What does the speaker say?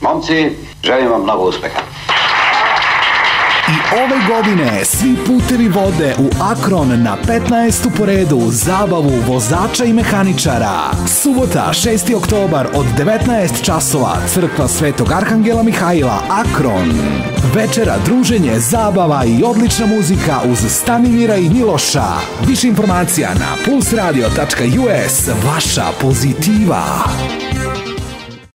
Momci, želim vam mnogo uspeha. I ove godine svi putevi vode u Akron na 15. po redu zabavu vozača i mehaničara. Subota 6. oktobar od 19 časova Crkva Svetog Arhangela Mihajla Akron. Večera druženje, zabava i odlična muzika uz Stanimira i Miloša. Više informacija na plusradio.us. Vaša pozitiva.